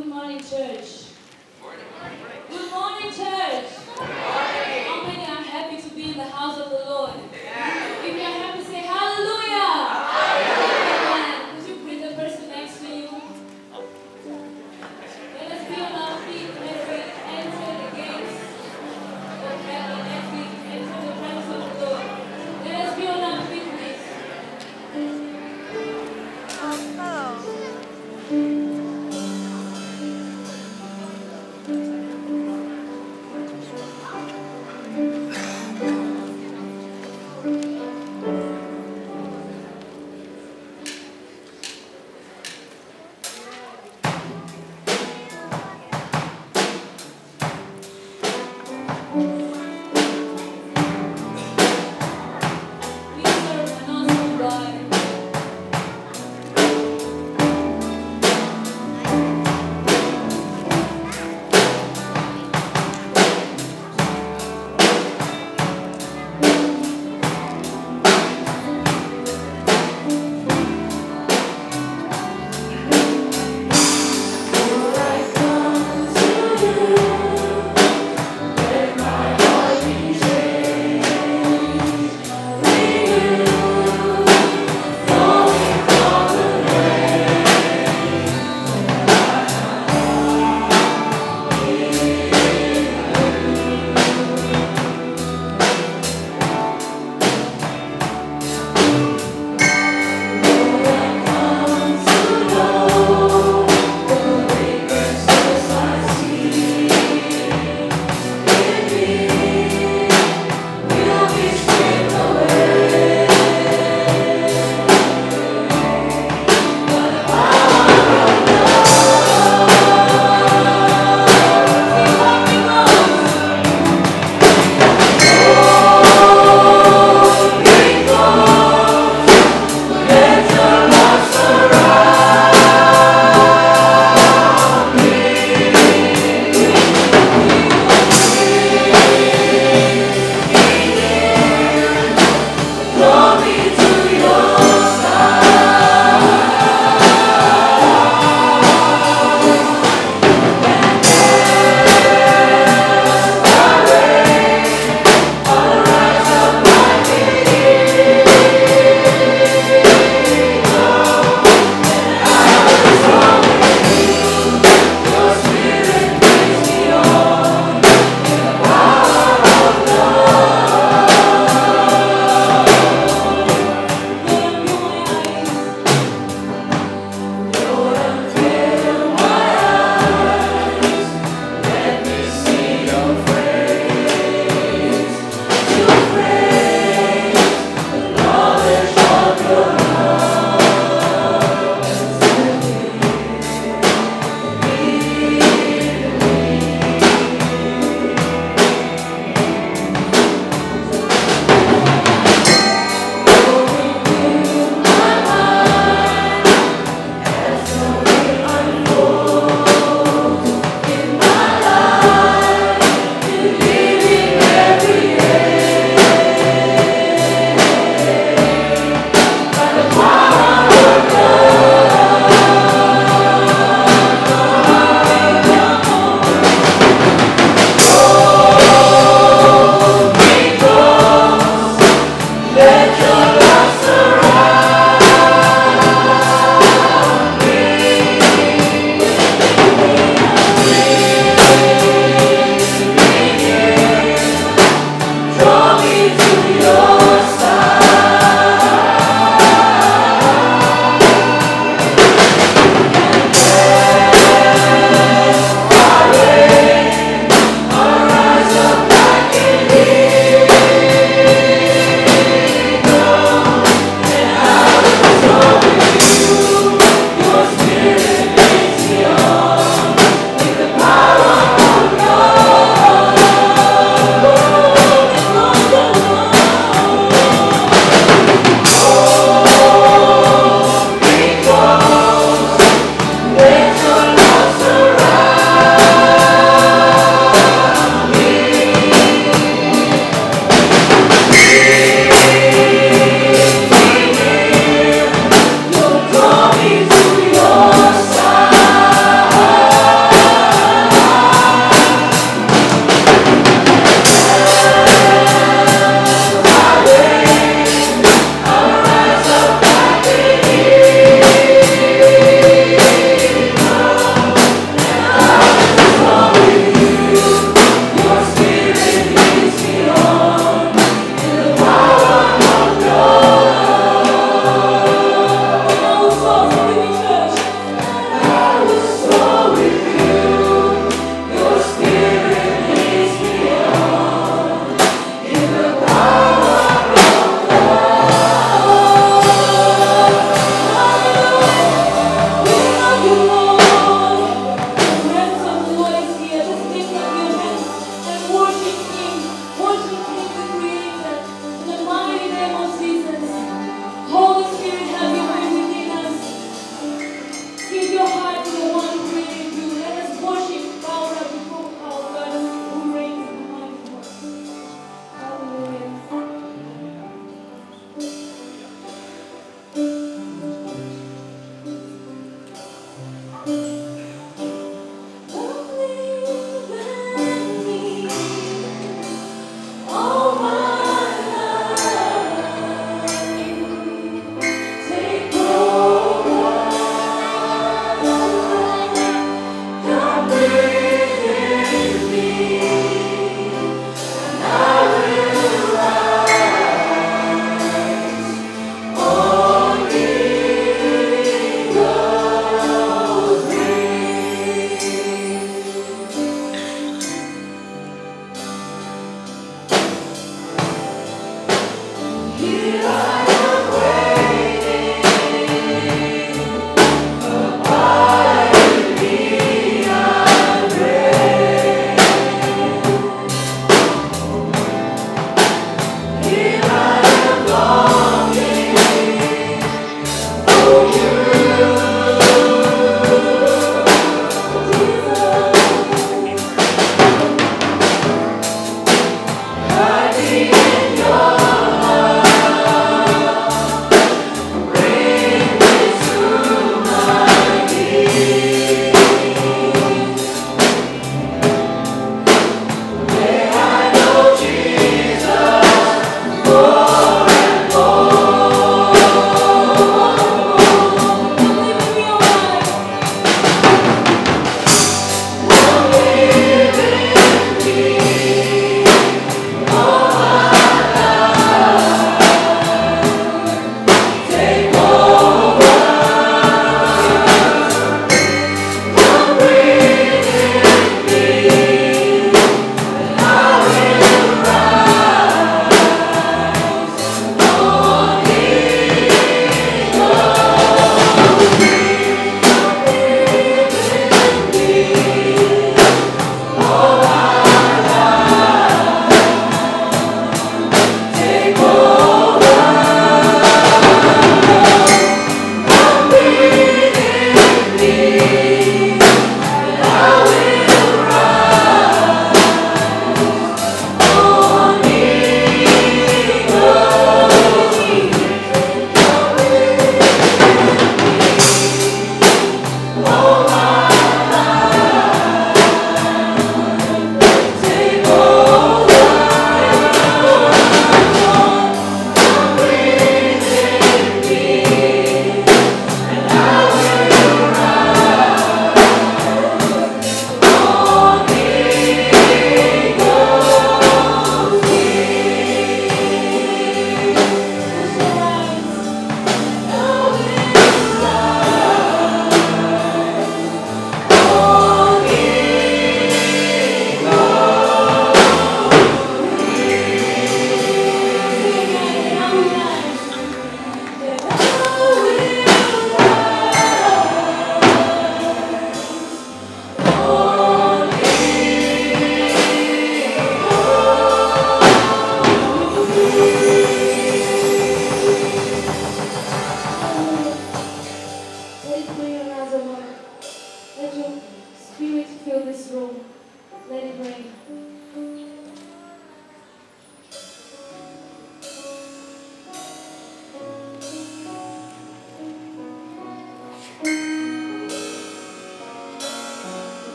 Good morning, church. Good morning, church.